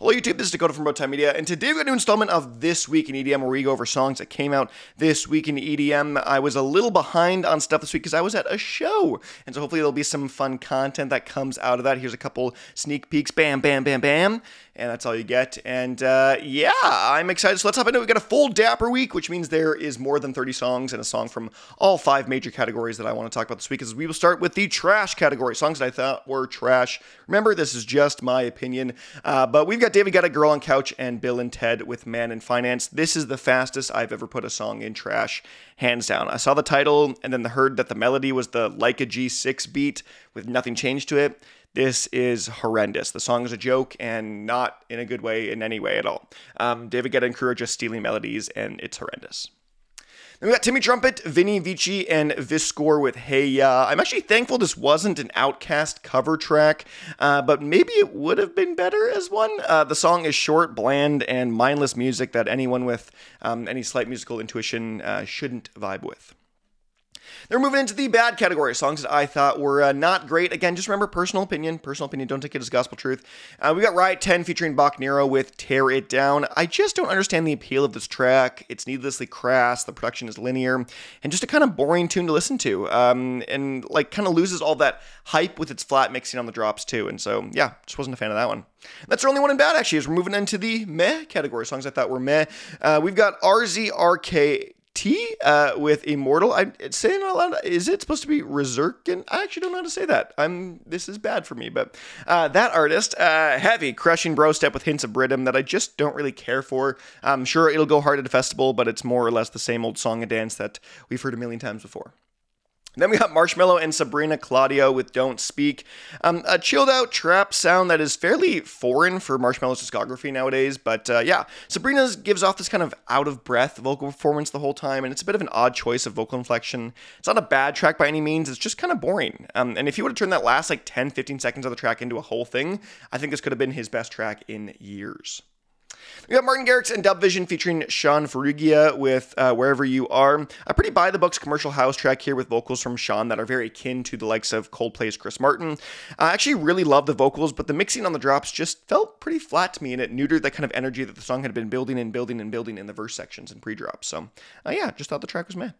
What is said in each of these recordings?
Hello YouTube, this is Dakota from Bowtied Media, and today we've got a new installment of This Week in EDM where we go over songs that came out this week in EDM. I was a little behind on stuff this week because I was at a show, and so hopefully there'll be some fun content that comes out of that. Here's a couple sneak peeks, bam, bam, bam, bam, and that's all you get. And uh, yeah, I'm excited, so let's hop into it. We've got a full Dapper week, which means there is more than 30 songs and a song from all five major categories that I want to talk about this week, Is we will start with the trash category, songs that I thought were trash. Remember, this is just my opinion, uh, but we've got David Guetta Girl on Couch and Billen Ted with Man in Finance. This is the fastest I've ever put a song in trash, hands down. I saw the title and then heard that the melody was the like a G6 beat with nothing changed to it. This is horrendous. The song is a joke and not in a good way in any way at all. Um, David Guetta and crew are just stealing melodies and it's horrendous. Then we got Timmy Trumpet, Vini Vici, and Tiscore with Hey Ya. I'm actually thankful this wasn't an OutKast cover track, uh, but maybe it would have been better as one. Uh, the song is short, bland, and mindless music that anyone with um, any slight musical intuition uh, shouldn't vibe with. They're moving into the bad category, songs that I thought were uh, not great. Again, just remember personal opinion, personal opinion, don't take it as gospel truth. Uh, we got Riot Ten featuring Bok Nero with Tear It Down. I just don't understand the appeal of this track. It's needlessly crass, the production is linear, and just a kind of boring tune to listen to. Um, and like kind of loses all that hype with its flat mixing on the drops too. And so, yeah, just wasn't a fan of that one. That's our only one in bad, actually, as we're moving into the meh category. Songs I thought were meh. Uh, we've got RZRK T uh, with Immortal. I'm saying out loud. Is it supposed to be Resurkin? I actually don't know how to say that. I'm. This is bad for me, but uh, that artist, uh, heavy, crushing bro step with hints of Bridom that I just don't really care for. I'm sure it'll go hard at a festival, but it's more or less the same old song and dance that we've heard a million times before. Then we got Marshmello and Sabrina Claudio with Don't Speak. Um, a chilled out trap sound that is fairly foreign for Marshmello's discography nowadays. But uh, yeah, Sabrina gives off this kind of out of breath vocal performance the whole time, and it's a bit of an odd choice of vocal inflection. It's not a bad track by any means, it's just kind of boring. Um, and if you would have turned that last like 10 15 seconds of the track into a whole thing, I think this could have been his best track in years. We got Martin Garrix and DubVision featuring Shaun Farrugia with uh, Wherever You Are. A pretty by the books commercial house track here with vocals from Shaun that are very akin to the likes of Coldplay's Chris Martin. I actually really love the vocals, but the mixing on the drops just felt pretty flat to me and it neutered that kind of energy that the song had been building and building and building in the verse sections and pre drops. So, uh, yeah, just thought the track was meh.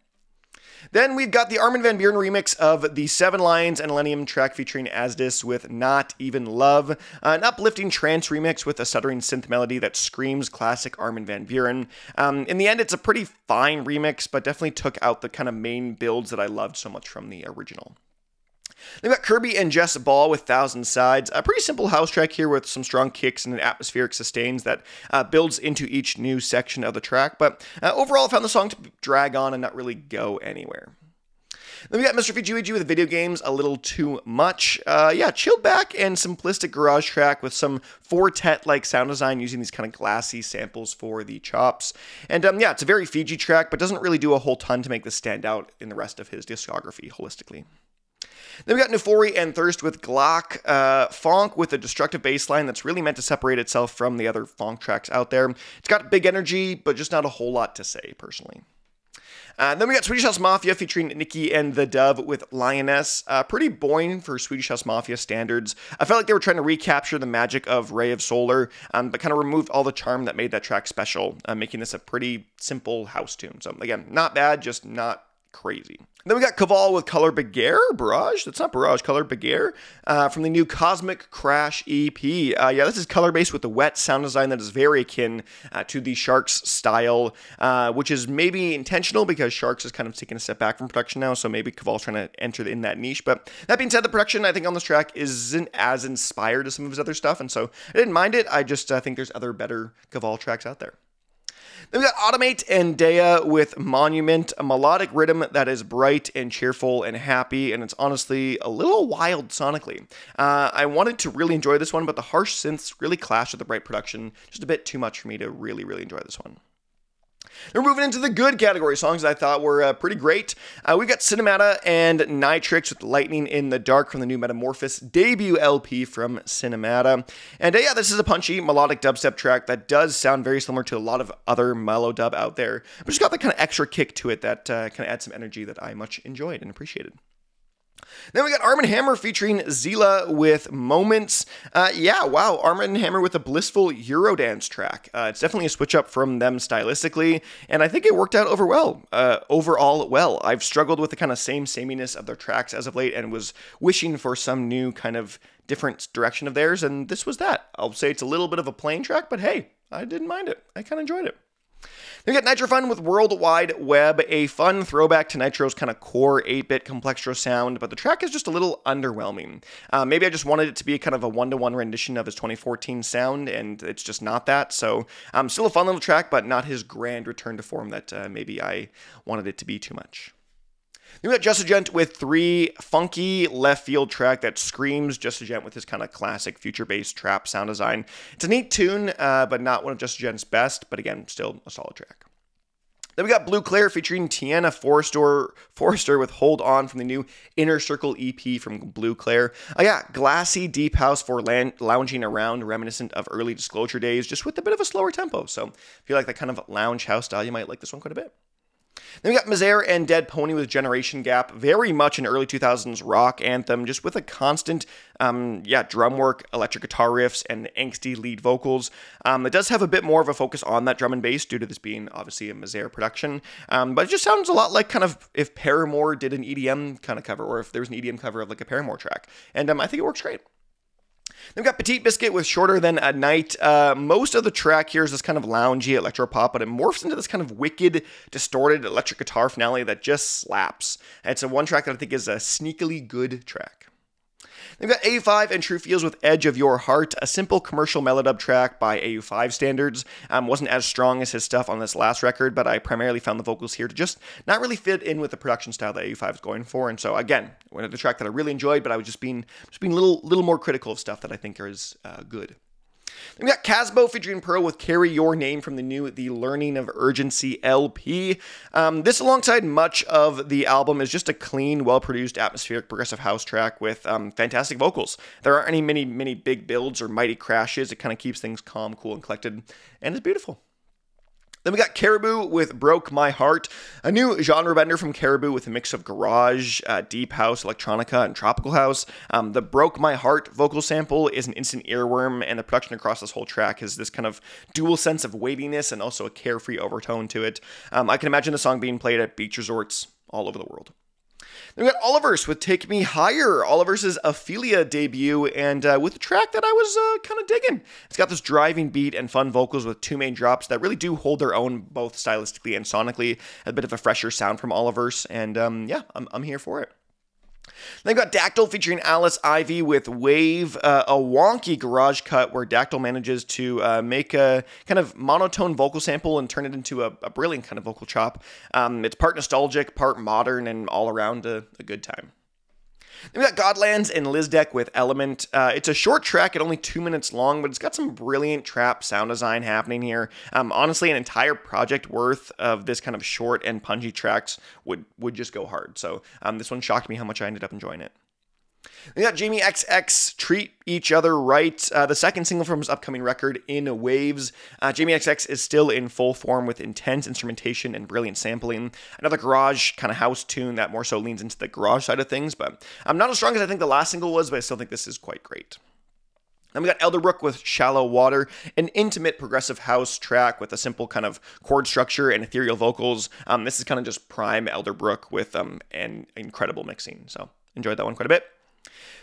Then we've got the Armin van Buuren remix of the Seven Lions and Illenium track featuring Asdis with Not Even Love. Uh, an uplifting trance remix with a stuttering synth melody that screams classic Armin van Buuren. Um, in the end, it's a pretty fine remix, but definitely took out the kind of main builds that I loved so much from the original. They've got Kirby and Jess Ball with Thousand Sides. A pretty simple house track here with some strong kicks and an atmospheric sustains that uh, builds into each new section of the track. But uh, overall, I found the song to drag on and not really go anywhere. Then we got Mr. Fiji with video games a little too much. Uh, yeah, chilled back and simplistic garage track with some Four Tet like sound design using these kind of glassy samples for the chops. And um, yeah, it's a very Fiji track, but doesn't really do a whole ton to make this stand out in the rest of his discography holistically. Then we got Nufori and Thirst with Glock. Uh, funk with a destructive bass line that's really meant to separate itself from the other funk tracks out there. It's got big energy, but just not a whole lot to say, personally. Uh, then we got Swedish House Mafia featuring Niki and the Dove with Lioness. Uh, pretty boring for Swedish House Mafia standards. I felt like they were trying to recapture the magic of Ray of Solar, um, but kind of removed all the charm that made that track special, uh, making this a pretty simple house tune. So again, not bad, just not crazy. Then we got Caval with Color Beguer, Barrage. That's not Barrage, Color Beguer, uh, from the new Cosmic Crash EP. Uh, yeah, this is color based with the wet sound design that is very akin uh, to the Sharks style, uh, which is maybe intentional because Sharks is kind of taking a step back from production now. So maybe Caval's trying to enter in that niche. But that being said, the production I think on this track isn't as inspired as some of his other stuff, and so I didn't mind it. I just think there's other better Caval tracks out there. Then we got Automate and Daya with Monument, a melodic rhythm that is bright and cheerful and happy, and it's honestly a little wild sonically. Uh, I wanted to really enjoy this one, but the harsh synths really clash with the bright production. Just a bit too much for me to really, really enjoy this one. We're moving into the good category songs I thought were uh, pretty great. Uh, we got Cinemata and Nitrix with Lightning in the Dark from the new Metamorphosis debut LP from Cinemata. And uh, yeah, this is a punchy melodic dubstep track that does sound very similar to a lot of other mellow dub out there, but just got that kind of extra kick to it that uh, kind of adds some energy that I much enjoyed and appreciated. Then we got Arm & Hammer featuring Zila with Moments. Uh, yeah, wow, Arm & Hammer with a blissful Eurodance track. Uh, it's definitely a switch up from them stylistically, and I think it worked out over well, uh, overall well. I've struggled with the kind of same sameness of their tracks as of late and was wishing for some new kind of different direction of theirs, and this was that. I'll say it's a little bit of a plain track, but hey, I didn't mind it. I kind of enjoyed it. Then we got Nitro Fun with World Wide Web, a fun throwback to Nitro's kind of core 8-bit Complextro sound, but the track is just a little underwhelming. Uh, maybe I just wanted it to be kind of a one-to-one rendition of his 2014 sound, and it's just not that. So, um, still a fun little track, but not his grand return to form that uh, maybe I wanted it to be too much. Then we got Just a Gent with three funky left field track that screams Just a Gent with his kind of classic future based trap sound design. It's a neat tune, uh, but not one of Just a Gent's best, but again, still a solid track. Then we got Blue Claire featuring Tiana Forrester, Forrester with Hold On from the new Inner Circle EP from Blue Claire. Oh yeah, glassy deep house for lounging around, reminiscent of early Disclosure days, just with a bit of a slower tempo. So if you like that kind of lounge house style, you might like this one quite a bit. Then we got Misere and Dead Pony with Generation Gap, very much an early 2000s rock anthem, just with a constant, um, yeah, drum work, electric guitar riffs, and angsty lead vocals. Um, it does have a bit more of a focus on that drum and bass due to this being obviously a Misere production, um, but it just sounds a lot like kind of if Paramore did an EDM kind of cover, or if there was an EDM cover of like a Paramore track, and um, I think it works great. Then we've got Petit Biscuit with Shorter Than a Night. Uh, most of the track here is this kind of loungy electro pop, but it morphs into this kind of wicked, distorted electric guitar finale that just slaps. And it's a one track that I think is a sneakily good track. They've got AU5 and True Feels with Edge of Your Heart, a simple commercial melodub track by AU5 standards. Um, wasn't as strong as his stuff on this last record, but I primarily found the vocals here to just not really fit in with the production style that AU5 is going for. And so again, the track that I really enjoyed, but I was just being just being a little little more critical of stuff that I think is uh, good. We got Casbo featuring Pearl with Carry Your Name from the new The Learning of Urgency LP. Um, this, alongside much of the album, is just a clean, well produced, atmospheric progressive house track with um, fantastic vocals. There aren't any many, many big builds or mighty crashes. It kind of keeps things calm, cool, and collected, and it's beautiful. Then we got Caribou with Broke My Heart, a new genre bender from Caribou with a mix of garage, uh, deep house, electronica, and tropical house. Um, the Broke My Heart vocal sample is an instant earworm, and the production across this whole track has this kind of dual sense of weightiness and also a carefree overtone to it. Um, I can imagine the song being played at beach resorts all over the world. Then we got Olivers with Take Me Higher, Olivers' Ophelia debut, and uh, with a track that I was uh, kind of digging. It's got this driving beat and fun vocals with two main drops that really do hold their own both stylistically and sonically. A bit of a fresher sound from Olivers, and um, yeah, I'm, I'm here for it. They've got Dactyl featuring Alice Ivy with Wave, uh, a wonky garage cut where Dactyl manages to uh, make a kind of monotone vocal sample and turn it into a, a brilliant kind of vocal chop. Um, it's part nostalgic, part modern, and all around a, a good time. Then we got Godlands and Lizdek with Element. Uh, it's a short track at only two minutes long, but it's got some brilliant trap sound design happening here. Um, honestly, an entire project worth of this kind of short and punchy tracks would would just go hard. So um, this one shocked me how much I ended up enjoying it. We got Jamie XX Treat Each Other Right, uh, the second single from his upcoming record, In Waves. Uh, Jamie XX is still in full form with intense instrumentation and brilliant sampling. Another garage kind of house tune that more so leans into the garage side of things, but I'm not as strong as I think the last single was, but I still think this is quite great. Then we got Elderbrook with Shallow Water, an intimate progressive house track with a simple kind of chord structure and ethereal vocals. Um, this is kind of just prime Elderbrook with um, an incredible mixing. So enjoyed that one quite a bit.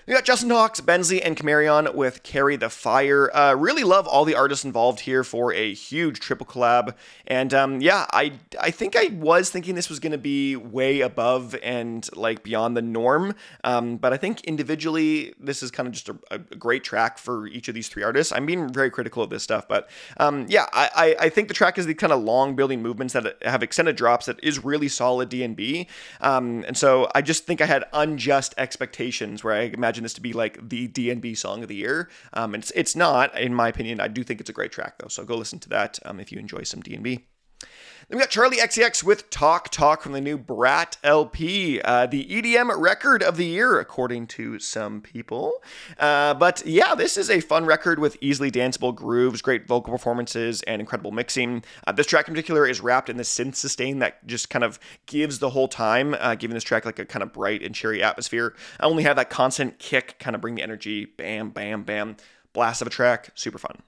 We got Justin Hawkes, Bensley, and Camarion with Carry the Fire. Uh, really love all the artists involved here for a huge triple collab. And um, yeah, I I think I was thinking this was going to be way above and like beyond the norm. Um, but I think individually, this is kind of just a, a, great track for each of these three artists. I'm being very critical of this stuff, but um, yeah, I, I, think the track is the kind of long building movements that have extended drops that is really solid D&B. Um, and so I just think I had unjust expectations where I imagine this to be like the DNB song of the year. Um, it's it's not, in my opinion. I do think it's a great track though, so go listen to that um, if you enjoy some DNB. Then we got Charli XCX with Talk Talk from the new Brat LP, uh, the EDM record of the year, according to some people. Uh, but yeah, this is a fun record with easily danceable grooves, great vocal performances, and incredible mixing. Uh, this track in particular is wrapped in the synth sustain that just kind of gives the whole time, uh, giving this track like a kind of bright and cheery atmosphere. I only have that constant kick, kind of bring the energy, bam, bam, bam, blast of a track, super fun.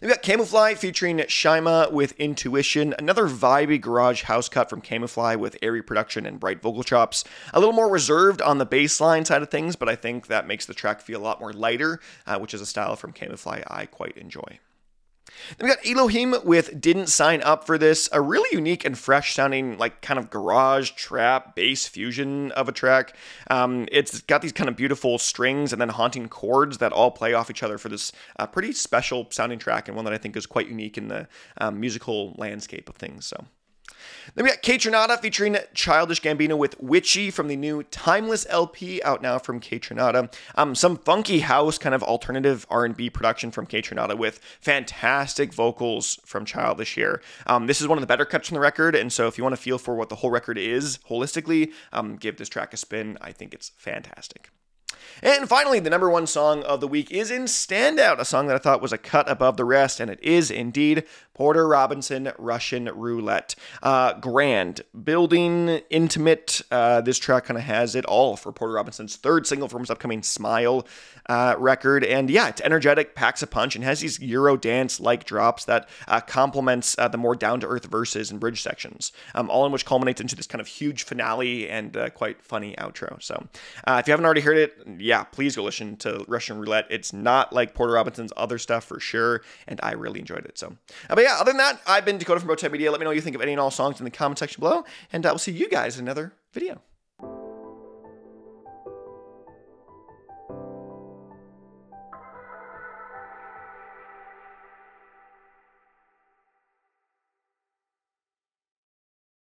Then we got Camofly featuring Shyma with Intuition, another vibey garage house cut from Camofly with airy production and bright vocal chops. A little more reserved on the bass line side of things, but I think that makes the track feel a lot more lighter, uh, which is a style from Camofly I quite enjoy. Then we got Elohim with Didn't Sign Up for This, a really unique and fresh sounding, like kind of garage trap bass fusion of a track. Um, it's got these kind of beautiful strings and then haunting chords that all play off each other for this uh, pretty special sounding track and one that I think is quite unique in the um, musical landscape of things. So. Then we got Kaytranada featuring Childish Gambino with Witchy from the new Timeless LP out now from Kaytranada. Um, some funky house kind of alternative R&B production from Kaytranada with fantastic vocals from Childish here. Um, this is one of the better cuts from the record, and so if you want to feel for what the whole record is holistically, um, give this track a spin. I think it's fantastic. And finally, the number one song of the week is in Standout, a song that I thought was a cut above the rest, and it is indeed Porter Robinson Russian Roulette. Uh, grand, building, intimate. Uh, this track kind of has it all for Porter Robinson's third single from his upcoming Smile uh, record. And yeah, it's energetic, packs a punch, and has these Euro dance like drops that uh, complements uh, the more down to earth verses and bridge sections, um, all in which culminates into this kind of huge finale and uh, quite funny outro. So if you haven't already heard it, yeah, please go listen to Russian Roulette. It's not like Porter Robinson's other stuff for sure, and I really enjoyed it. So, uh, but yeah, other than that, I've been Dakota from Bowtied Media. Let me know what you think of any and all songs in the comment section below, and uh, I will see you guys in another video.